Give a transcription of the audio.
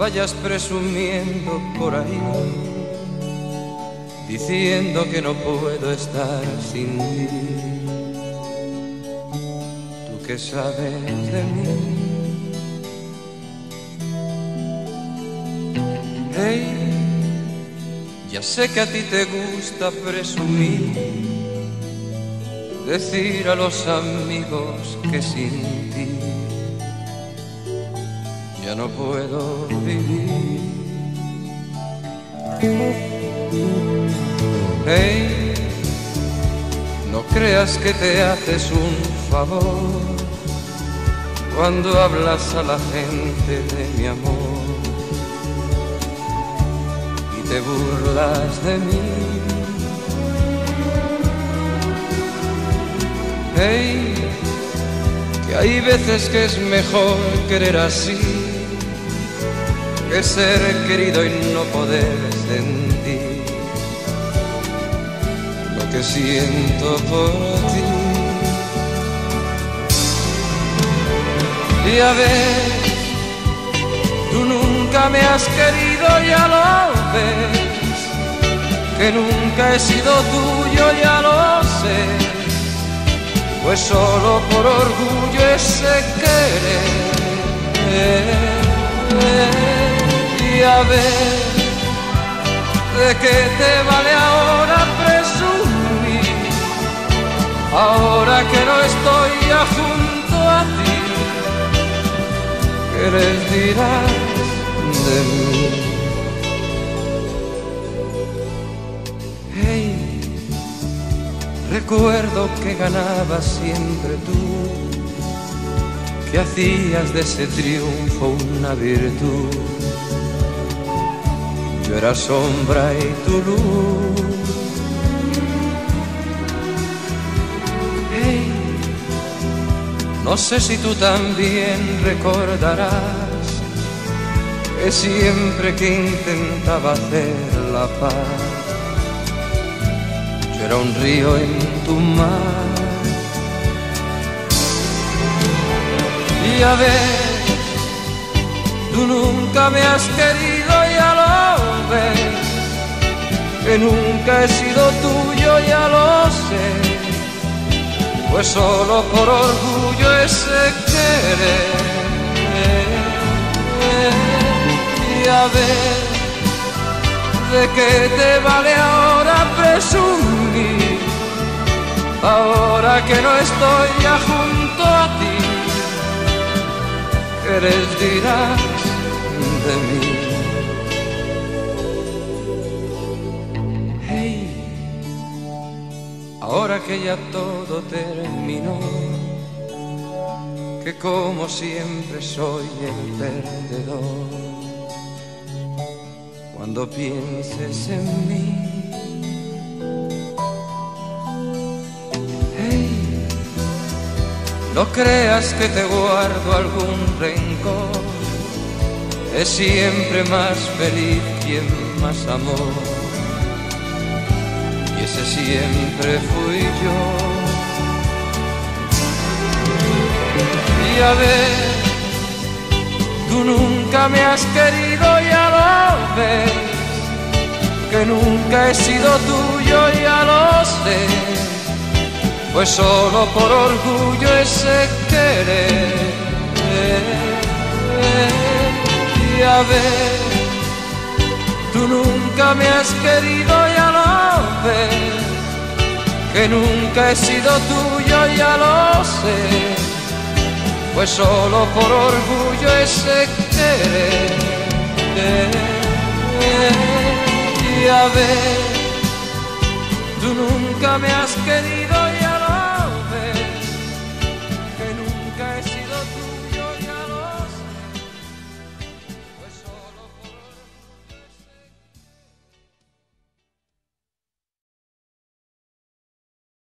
vayas presumiendo por ahí, diciendo que no puedo estar sin ti. Tú que sabes de mí. Hey, ya sé que a ti te gusta presumir, decir a los amigos que sin ti ya no puedo vivir. Hey, no creas que te haces un favor cuando hablas a la gente de mi amor y te burlas de mí. Hey, que hay veces que es mejor querer así que ser querido y no poder sentir lo que siento por ti. Y a ver, tú nunca me has querido, ya lo ves, que nunca he sido tuyo, ya lo sé, pues solo por orgullo ese querer a ver de qué te vale ahora presumir, ahora que no estoy ya junto a ti, ¿qué les dirás de mí? Hey, recuerdo que ganabas siempre tú que hacías de ese triunfo una virtud yo era sombra y tu luz. Hey, no sé si tú también recordarás que siempre que intentaba hacer la paz, yo era un río en tu mar. Y a ver, tú nunca me has querido, ya lo que nunca he sido tuyo, ya lo sé, pues solo por orgullo ese querer. Y a ver, ¿de qué te vale ahora presumir? Ahora que no estoy ya junto a ti, ¿qué les dirás de mí? Ahora que ya todo terminó, que como siempre soy el perdedor. Cuando pienses en mí, hey, no creas que te guardo algún rencor, es siempre más feliz quien más amor y ese siempre fui yo. Y a ver, tú nunca me has querido, ya lo ves, que nunca he sido tuyo, ya lo sé, pues solo por orgullo ese querer. Y a ver, Tú nunca me has querido, ya que nunca he sido tuyo, ya lo sé, pues solo por orgullo ese querer. Y a ver, tú nunca me has querido